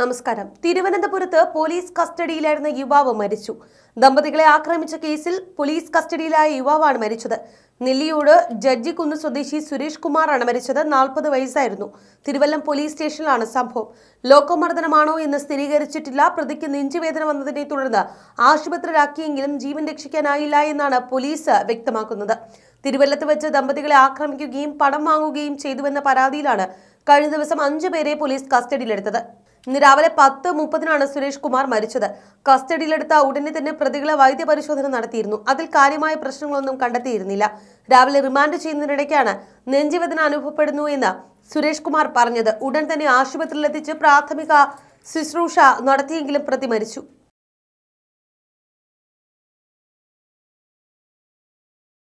നമസ്കാരം. തിരുവനന്തപുരത്ത് പോലീസ് കസ്റ്റഡിയിലായിരുന്ന യുവാവ് മരിച്ചു. ദമ്പതികളെ ആക്രമിച്ച കേസിൽ പോലീസ് കസ്റ്റഡിയിലായ യുവാവാണ് മരിച്ചത്. നെല്ലിയോട് ജഡ്ജിക്കുന്ന് സ്വദേശി സുരേഷ് കുമാറാണ് മരിച്ചത്. നാൽപ്പത് വയസ്സായിരുന്നു. തിരുവല്ലം പോലീസ് സ്റ്റേഷനിലാണ് സംഭവം. ലോകമർദ്ദനമാണോ എന്ന് സ്ഥിരീകരിച്ചിട്ടില്ല. പ്രതിക്ക് നെഞ്ചുവേദന വന്നതിനെ തുടർന്ന് ആശുപത്രിയിലാക്കിയെങ്കിലും ജീവൻ രക്ഷിക്കാനായില്ല എന്നാണ് പോലീസ് വ്യക്തമാക്കുന്നത്. തിരുവല്ലത്ത് വെച്ച് ദമ്പതികളെ ആക്രമിക്കുകയും പണം വാങ്ങുകയും ചെയ്തുവെന്ന പരാതിയിലാണ് കഴിഞ്ഞ ദിവസം അഞ്ചു പേരെ പോലീസ് കസ്റ്റഡിയിലെടുത്തത്. ഇന്ന് രാവിലെ പത്ത് മുപ്പതിനാണ് സുരേഷ് കുമാർ മരിച്ചത്. കസ്റ്റഡിയിലെടുത്ത ഉടനെ തന്നെ പ്രതികളെ വൈദ്യപരിശോധന നടത്തിയിരുന്നു. അതിൽ കാര്യമായ പ്രശ്നങ്ങളൊന്നും കണ്ടെത്തിയിരുന്നില്ല. രാവിലെ റിമാൻഡ് ചെയ്യുന്നതിനിടയ്ക്കാണ് നെഞ്ചുവേദന അനുഭവപ്പെടുന്നു എന്ന് സുരേഷ് കുമാർ പറഞ്ഞത്. ഉടൻ തന്നെ ആശുപത്രിയിലെത്തിച്ച് പ്രാഥമിക ശുശ്രൂഷ നടത്തിയെങ്കിലും പ്രതി മരിച്ചു.